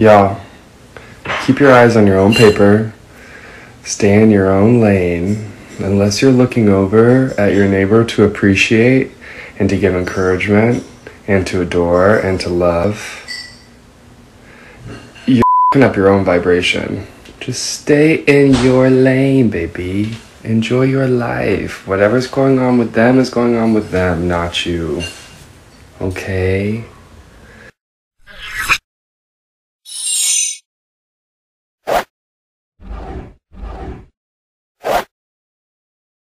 Y'all, keep your eyes on your own paper, stay in your own lane, unless you're looking over at your neighbor to appreciate and to give encouragement and to adore and to love. You're up your own vibration. Just stay in your lane, baby. Enjoy your life. Whatever's going on with them is going on with them, not you. Okay?